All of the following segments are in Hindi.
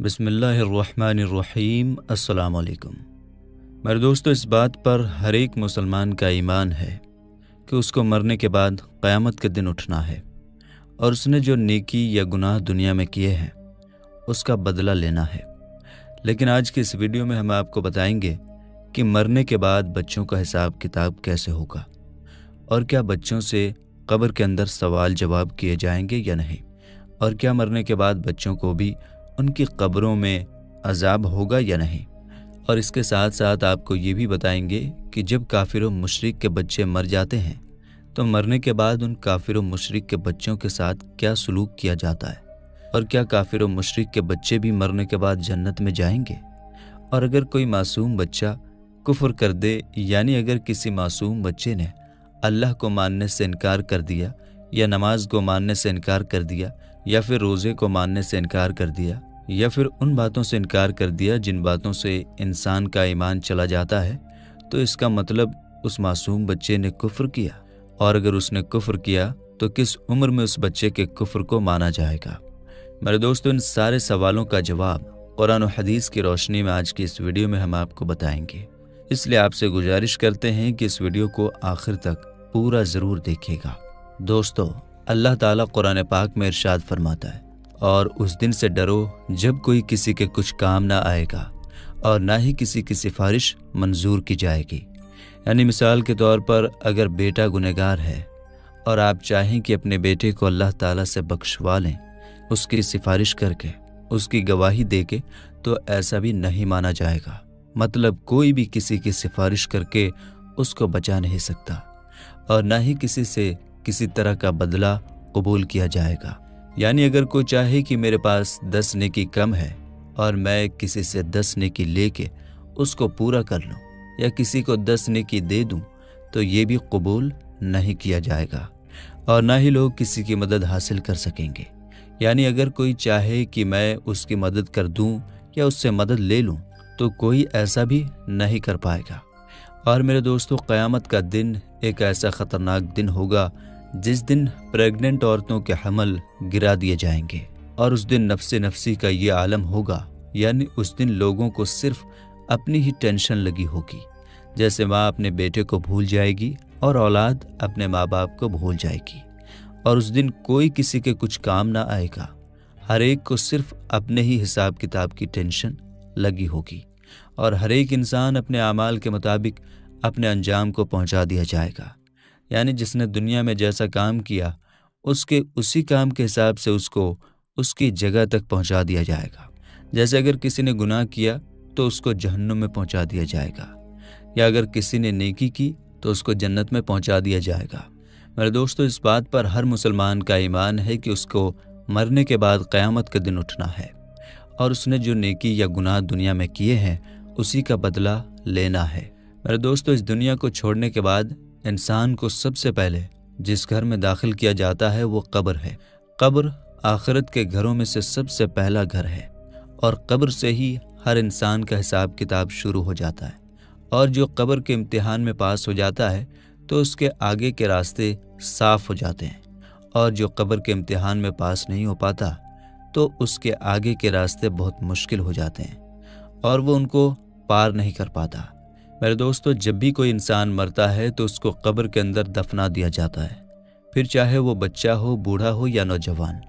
बिसमीम अस्सलाम मेरे दोस्तों, इस बात पर हर एक मुसलमान का ईमान है कि उसको मरने के बाद क़यामत के दिन उठना है और उसने जो नेकी या गुनाह दुनिया में किए हैं, उसका बदला लेना है। लेकिन आज की इस वीडियो में हम आपको बताएँगे कि मरने के बाद बच्चों का हिसाब किताब कैसे होगा और क्या बच्चों से कब्र के अंदर सवाल जवाब किए जाएँगे या नहीं, और क्या मरने के बाद बच्चों को भी उनकी कब्रों में अजाब होगा या नहीं? और इसके साथ साथ आपको ये भी बताएँगे कि जब काफिर मुशरक के बच्चे मर जाते हैं तो मरने के बाद उन काफिर मशरक के बच्चों के साथ क्या सलूक किया जाता है? और क्या काफिर मुशरक के बच्चे भी मरने के बाद जन्नत में जाएँगे? और अगर कोई मासूम बच्चा कुफर कर दे, यानी अगर किसी मासूम बच्चे ने अल्लाह को मानने से इनकार कर दिया या नमाज़ को मानने से इनकार कर दिया या फिर रोज़े को मानने से इनकार कर दिया, या फिर उन बातों से इनकार कर दिया जिन बातों से इंसान का ईमान चला जाता है तो इसका मतलब उस मासूम बच्चे ने कुफ्र किया। और अगर उसने कुफ्र किया तो किस उम्र में उस बच्चे के कुफ्र को माना जाएगा? मेरे दोस्तों, इन सारे सवालों का जवाब कुरान और हदीस की रोशनी में आज की इस वीडियो में हम आपको बताएँगे। इसलिए आपसे गुजारिश करते हैं कि इस वीडियो को आखिर तक पूरा ज़रूर देखिएगा। दोस्तों अल्लाह ताला कुरान पाक में इरशाद फरमाता है, और उस दिन से डरो जब कोई किसी के कुछ काम ना आएगा, और ना ही किसी की सिफारिश मंजूर की जाएगी। यानी मिसाल के तौर पर अगर बेटा गुनहगार है, और आप चाहें कि अपने बेटे को अल्लाह ताला से बख्शवा लें, उसकी सिफारिश करके, उसकी गवाही दे के तो ऐसा भी नहीं माना जाएगा। मतलब कोई भी किसी की सिफारिश करके उसको बचा नहीं सकता, और ना ही किसी से किसी तरह का बदला कबूल किया जाएगा। यानी अगर कोई चाहे कि मेरे पास दस नेकी कम है और मैं किसी से दस नेकी लेके उसको पूरा कर लूँ या किसी को दस नेकी दे दूँ तो ये भी कबूल नहीं किया जाएगा और ना ही लोग किसी की मदद हासिल कर सकेंगे। यानी अगर कोई चाहे कि मैं उसकी मदद कर दूँ या उससे मदद ले लूँ तो कोई ऐसा भी नहीं कर पाएगा। और मेरे दोस्तों, क़यामत का दिन एक ऐसा ख़तरनाक दिन होगा जिस दिन प्रेग्नेंट औरतों के हमल गिरा दिए जाएँगे और उस दिन नफ्स नफसी का ये आलम होगा, यानी उस दिन लोगों को सिर्फ़ अपनी ही टेंशन लगी होगी। जैसे माँ अपने बेटे को भूल जाएगी और औलाद अपने माँ बाप को भूल जाएगी। और उस दिन कोई किसी के कुछ काम ना आएगा। हर एक को सिर्फ़ अपने ही हिसाब किताब की टेंशन लगी होगी और हर एक इंसान अपने अमाल के मुताबिक अपने अंजाम को पहुँचा दिया जाएगा। यानी जिसने दुनिया में जैसा काम किया, उसके उसी काम के हिसाब से उसको उसकी जगह तक पहुँचा दिया जाएगा। जैसे अगर किसी ने गुनाह किया तो उसको जहन्नुम में पहुँचा दिया जाएगा। या अगर किसी ने नेकी की तो उसको जन्नत में पहुँचा दिया जाएगा। मेरे दोस्तों, इस बात पर हर मुसलमान का ईमान है कि उसको मरने के बाद क़यामत के दिन उठना है। और उसने जो नेकी या गुनाह दुनिया में किए हैं, उसी का बदला लेना है। मेरे दोस्तों, इस दुनिया को छोड़ने के बाद इंसान को सबसे पहले जिस घर में दाखिल किया जाता है वो कब्र है। कब्र आखिरत के घरों में से सबसे पहला घर है और कब्र से ही हर इंसान का हिसाब किताब शुरू हो जाता है। और जो कब्र के इम्तिहान में पास हो जाता है तो उसके आगे के रास्ते साफ़ हो जाते हैं। और जो कब्र के इम्तिहान में पास नहीं हो पाता तो उसके आगे के रास्ते बहुत मुश्किल हो जाते हैं और वो उनको पार नहीं कर पाता। मेरे दोस्तों, जब भी कोई इंसान मरता है तो उसको कब्र के अंदर दफना दिया जाता है। फिर चाहे वो बच्चा हो, बूढ़ा हो या नौजवान,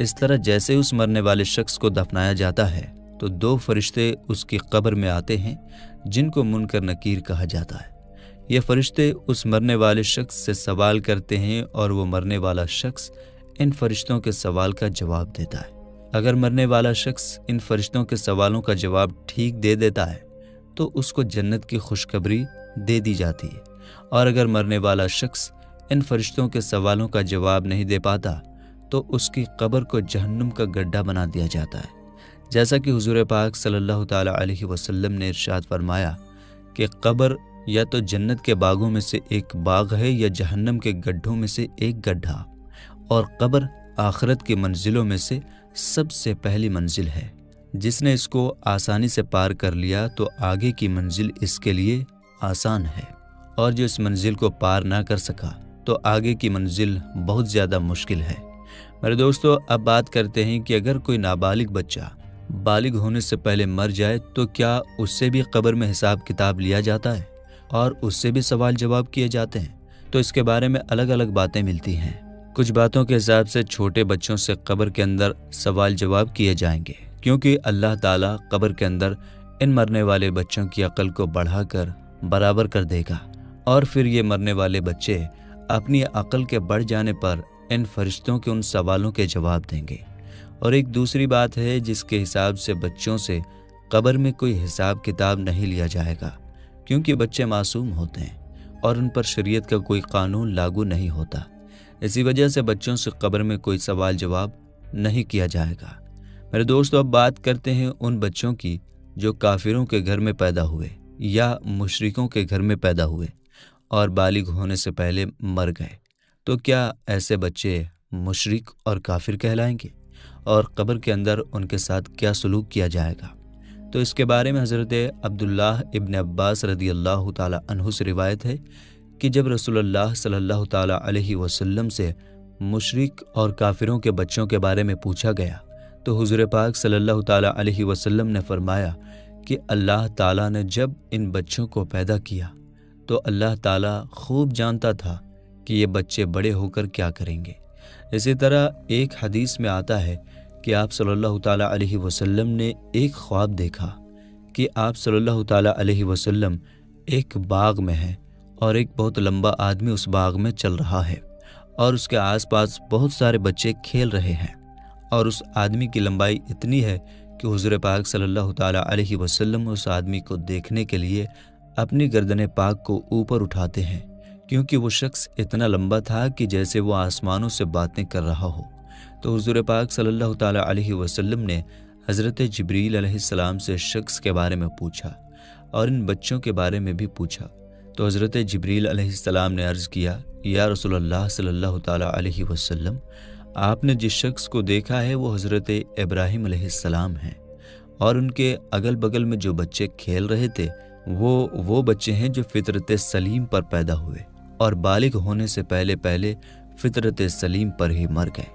इस तरह जैसे उस मरने वाले शख्स को दफनाया जाता है तो दो फरिश्ते उसकी कब्र में आते हैं, जिनको मुनकर नकीर कहा जाता है। ये फरिश्ते उस मरने वाले शख्स से सवाल करते हैं और वो मरने वाला शख्स इन फरिश्तों के सवाल का जवाब देता है। अगर मरने वाला शख्स इन फरिश्तों के सवालों का जवाब ठीक दे देता है तो उसको जन्नत की खुशखबरी दे दी जाती है। और अगर मरने वाला शख्स इन फरिश्तों के सवालों का जवाब नहीं दे पाता तो उसकी कब्र को जहन्नुम का गड्ढा बना दिया जाता है। जैसा कि हुजूर पाक सल्लल्लाहु अलैहि वसल्लम ने इरशाद फरमाया कि कब्र या तो जन्नत के बागों में से एक बाग है या जहन्नम के गड्ढों में से एक गड्ढा। और कब्र आखरत की मंजिलों में से सबसे पहली मंजिल है। जिसने इसको आसानी से पार कर लिया तो आगे की मंजिल इसके लिए आसान है। और जो इस मंजिल को पार ना कर सका तो आगे की मंजिल बहुत ज़्यादा मुश्किल है। मेरे दोस्तों, अब बात करते हैं कि अगर कोई नाबालिग बच्चा बालिग होने से पहले मर जाए तो क्या उससे भी कब्र में हिसाब किताब लिया जाता है? और उससे भी सवाल जवाब किए जाते हैं। तो इसके बारे में अलग अलग बातें मिलती हैं। कुछ बातों के हिसाब से छोटे बच्चों से कब्र के अंदर सवाल जवाब किए जाएँगे। क्योंकि अल्लाह ताला कब्र के अंदर इन मरने वाले बच्चों की अकल को बढ़ाकर बराबर कर देगा और फिर ये मरने वाले बच्चे अपनी अकल के बढ़ जाने पर इन फरिश्तों के उन सवालों के जवाब देंगे। और एक दूसरी बात है, जिसके हिसाब से बच्चों से कब्र में कोई हिसाब किताब नहीं लिया जाएगा, क्योंकि बच्चे मासूम होते हैं और उन पर शरीयत का कोई कानून लागू नहीं होता। इसी वजह से बच्चों से कब्र में कोई सवाल जवाब नहीं किया जाएगा। मेरे दोस्तों, अब बात करते हैं उन बच्चों की जो काफिरों के घर में पैदा हुए या मुशरिकों के घर में पैदा हुए और बालिग होने से पहले मर गए। तो क्या ऐसे बच्चे मुशरिक और काफिर कहलाएँगे और कब्र के अंदर उनके साथ क्या सलूक किया जाएगा? तो इसके बारे में हज़रत अब्दुल्लाह इब्न अब्बास रदी अल्लाह तहु से रिवायत है कि जब रसोल्ला अलैहि वसल्लम से मुशरिक और काफिरों के बच्चों के बारे में पूछा गया तो हुजूर पाक सल्लल्लाहु अलैहि वसल्लम ने फरमाया कि अल्लाह ताला ने जब इन बच्चों को पैदा किया तो अल्लाह ताला खूब जानता था कि ये बच्चे बड़े होकर क्या करेंगे। इसी तरह एक हदीस में आता है कि आप सल्लल्लाहु अलैहि वसल्लम ने एक ख्वाब देखा कि आप सल्लल्लाहु अलैहि वसल्लम एक बाग में हैं और एक बहुत लंबा आदमी उस बाग में चल रहा है और उसके आसपास बहुत सारे बच्चे खेल रहे हैं। और उस आदमी की लंबाई इतनी है कि हुजूर पाक सल्लल्लाहु अलैहि वसल्लम उस आदमी को देखने के लिए अपनी गर्दन पाक को ऊपर उठाते हैं, क्योंकि वो शख्स इतना लंबा था कि जैसे वो आसमानों से बातें कर रहा हो। तो हजूर पाक सल्लल्लाहु अलैहि वसल्लम ने हज़रत जबरील अलैहिस्सलाम से शख्स के बारे में पूछा और इन बच्चों के बारे में भी पूछा। तो हज़रत जबरील अलैहिस्सलाम ने अर्ज़ किया, या रसूलुल्लाह सल्लल्लाहु अलैहि वसल्लम आपने जिस शख्स को देखा है, वो हज़रत इब्राहिम अलैहिस्सलाम हैं। और उनके अगल बगल में जो बच्चे खेल रहे थे, वो वो बच्चे हैं जो फितरत सलीम पर पैदा हुए और बालिग होने से पहले पहले फितरत सलीम पर ही मर गए।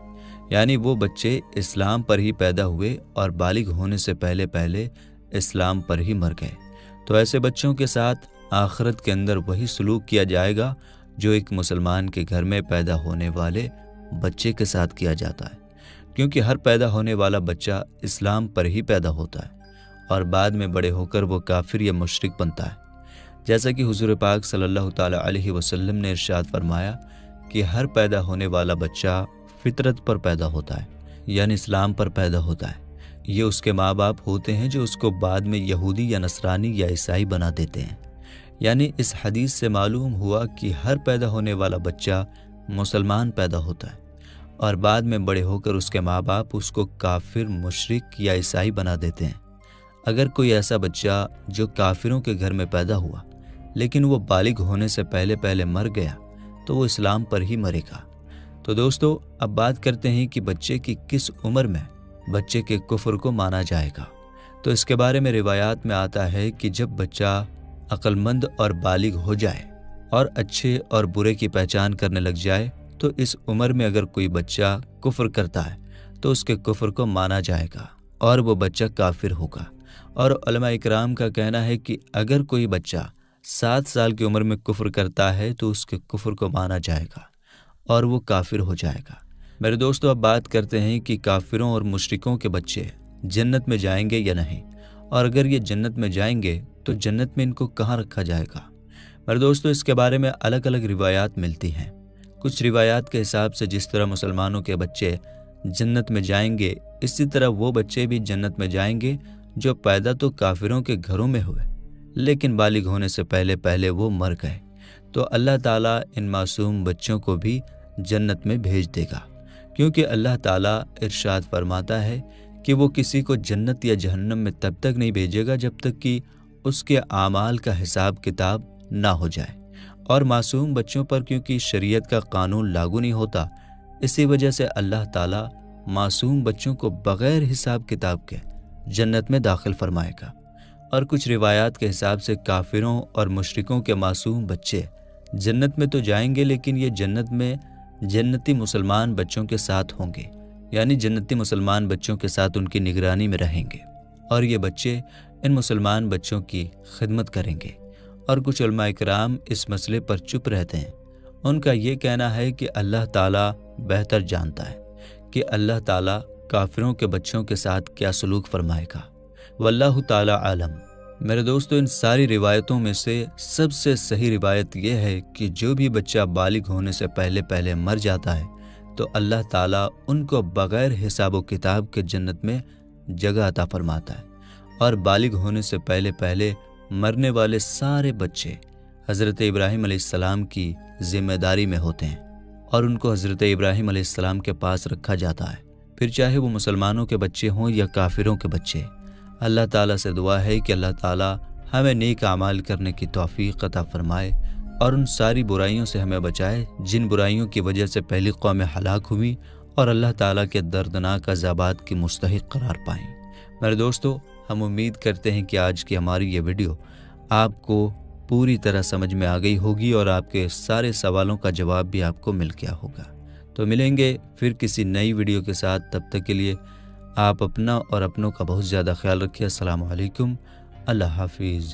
यानी वो बच्चे इस्लाम पर ही पैदा हुए और बालिग होने से पहले पहले इस्लाम पर ही मर गए। तो ऐसे बच्चों के साथ आखरत के अंदर वही सलूक किया जाएगा जो एक मुसलमान के घर में पैदा होने वाले बच्चे के साथ किया जाता है, क्योंकि हर पैदा होने वाला बच्चा इस्लाम पर ही पैदा होता है, और बाद में बड़े होकर वो काफिर या मुशरक बनता है। जैसा कि हुजूर पाक सल्लल्लाहु अलैहि वसल्लम ने इरशाद फरमाया कि हर पैदा होने वाला बच्चा फितरत पर पैदा होता है, यानी इस्लाम पर पैदा होता है। ये उसके माँ बाप होते हैं जो उसको बाद में यहूदी या नसरानी या ईसाई बना देते हैं। यानी इस हदीस से मालूम हुआ कि हर पैदा होने वाला बच्चा मुसलमान पैदा होता है और बाद में बड़े होकर उसके माँ बाप उसको काफिर, मुशरक या ईसाई बना देते हैं। अगर कोई ऐसा बच्चा जो काफिरों के घर में पैदा हुआ, लेकिन वो बालिग होने से पहले पहले मर गया तो वो इस्लाम पर ही मरेगा। तो दोस्तों, अब बात करते हैं कि बच्चे की किस उम्र में बच्चे के कुफर को माना जाएगा। तो इसके बारे में रिवायात में आता है कि जब बच्चा अक्लमंद और बालिग हो जाए और अच्छे और बुरे की पहचान करने लग जाए तो इस उम्र में अगर कोई बच्चा कुफर करता है तो उसके कुफर को माना जाएगा और वो बच्चा काफिर होगा। और इकराम का कहना है कि अगर कोई बच्चा सात साल की उम्र में कुफर करता है तो उसके कुफर को माना जाएगा और वो काफिर हो जाएगा। मेरे दोस्तों, अब बात करते हैं कि काफिरों और मुशरिकों के बच्चे जन्नत में जाएँगे या नहीं। और अगर ये जन्नत में जाएँगे तो जन्नत में इनको कहाँ रखा जाएगा? मेरे दोस्तों, इसके बारे में अलग अलग रिवायात मिलती हैं। कुछ रिवायात के हिसाब से जिस तरह मुसलमानों के बच्चे जन्नत में जाएँगे, इसी तरह वो बच्चे भी जन्नत में जाएँगे, जो पैदा तो काफिरों के घरों में हुए, लेकिन बालिग होने से पहले पहले वो मर गए। तो अल्लाह ताला इन मासूम बच्चों को भी जन्नत में भेज देगा, क्योंकि अल्लाह ताला इरशाद फरमाता है कि वो किसी को जन्नत या जहन्नम में तब तक नहीं भेजेगा जब तक कि उसके आमाल का हिसाब किताब ना हो जाए। और मासूम बच्चों पर क्योंकि शरीयत का कानून लागू नहीं होता, इसी वजह से अल्लाह ताला मासूम बच्चों को बग़ैर हिसाब किताब के जन्नत में दाखिल फरमाएगा। और कुछ रिवायात के हिसाब से काफिरों और मुशरिकों के मासूम बच्चे जन्नत में तो जाएँगे, लेकिन ये जन्नत में जन्नती मुसलमान बच्चों के साथ होंगे, यानी जन्नती मुसलमान बच्चों के साथ उनकी निगरानी में रहेंगे। और ये बच्चे इन मुसलमान बच्चों की खिदमत करेंगे। और कुछ कराम इस मसले पर चुप रहते हैं। उनका ये कहना है कि अल्लाह ताला बेहतर जानता है कि अल्लाह ताला काफिरों के बच्चों के साथ क्या सलूक फरमाएगा। वल्लाह ताला आलम। मेरे दोस्तों, इन सारी रिवायतों में से सबसे सही रिवायत यह है कि जो भी बच्चा बालिग होने से पहले पहले मर जाता है तो अल्लाह ताला उनको बग़ैर हिसाब किताब के जन्नत में जगह अता फरमाता है। और बालिग होने से पहले पहले मरने वाले सारे बच्चे हज़रत इब्राहिम सलाम की ज़िम्मेदारी में होते हैं और उनको हज़रत इब्राहिम सलाम के पास रखा जाता है। फिर चाहे वो मुसलमानों के बच्चे हों या काफिरों के बच्चे, अल्लाह ताला से दुआ है कि अल्लाह ताला हमें नेक अमाल करने की तोफ़ी अता फरमाए और उन सारी बुराइयों से हमें बचाए, जिन बुराइयों की वजह से पहली कौम हलाक हुई और अल्लाह ताला के दर्दनाक अजाबात की मुस्तक करार पाएँ मेरे दोस्तों हम उम्मीद करते हैं कि आज की हमारी ये वीडियो आपको पूरी तरह समझ में आ गई होगी और आपके सारे सवालों का जवाब भी आपको मिल गया होगा। तो मिलेंगे फिर किसी नई वीडियो के साथ। तब तक के लिए आप अपना और अपनों का बहुत ज़्यादा ख्याल रखिए। असलकम अल्लाह हाफिज़।